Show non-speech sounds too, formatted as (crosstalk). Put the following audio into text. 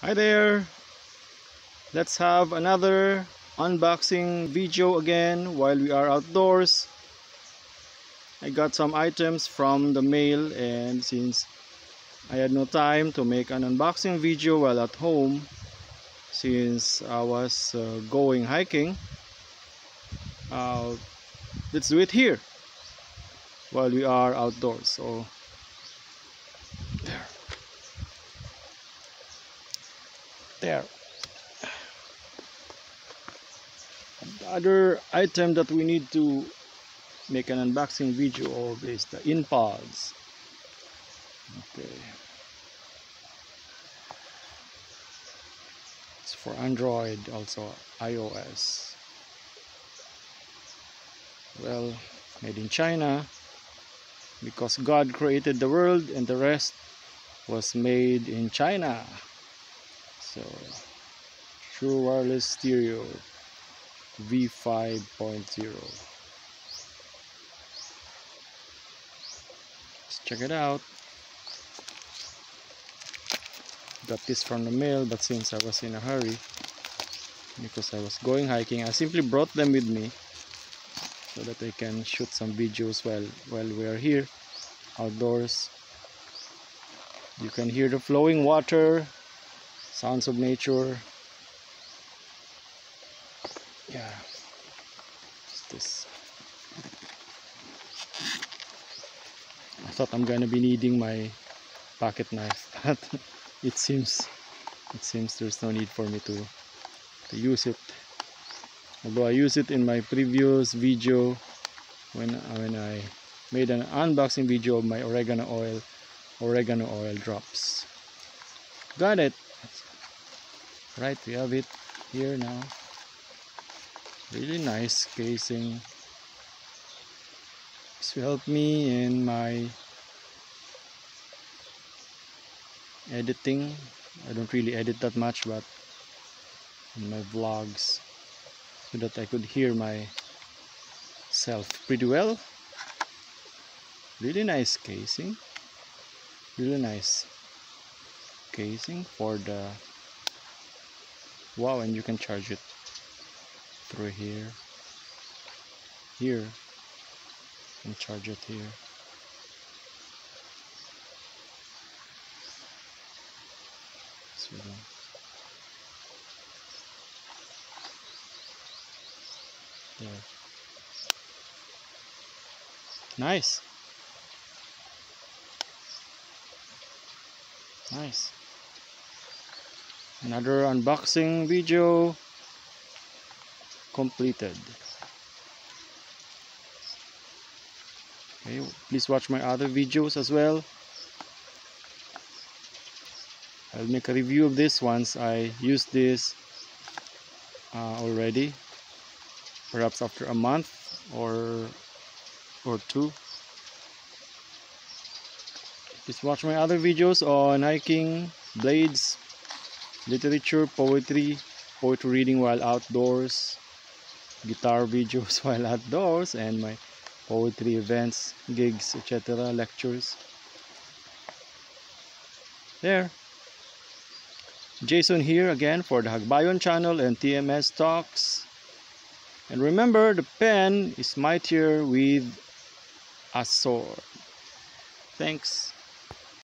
Hi there! Let's have another unboxing video again while we are outdoors. I got some items from the mail and since I had no time to make an unboxing video while at home since I was uh, going hiking uh, let's do it here while we are outdoors so there. The other item that we need to make an unboxing video of is the InPods okay. It's for Android also iOS. Well made in China because God created the world and the rest was made in China so true wireless stereo v5.0 let's check it out. Got this from the mail but since I was in a hurry because I was going hiking I simply brought them with me so that I can shoot some videos while while we are here outdoors. You can hear the flowing water sounds of nature. Yeah. This? I thought I'm gonna be needing my pocket knife (laughs) but it seems it seems there's no need for me to to use it. Although I use it in my previous video when when I made an unboxing video of my oregano oil oregano oil drops. Got it right? We have it here now. Really nice casing. This will help me in my editing. I don't really edit that much but in my vlogs so that I could hear myself pretty well. Really nice casing. Really nice casing for the wow and you can charge it through here here and charge it here. There. Nice. Nice another unboxing video completed. Okay please watch my other videos as well. I'll make a review of this once I use this uh, already. Perhaps after a month or or two. Please watch my other videos on hiking blades literature, poetry, poetry reading while outdoors, guitar (laughs) videos while outdoors, and my poetry events, gigs, etc., lectures. There. Jason here again for the Hagbayon channel and TMS Talks. And remember, the pen is mightier with a sword. Thanks.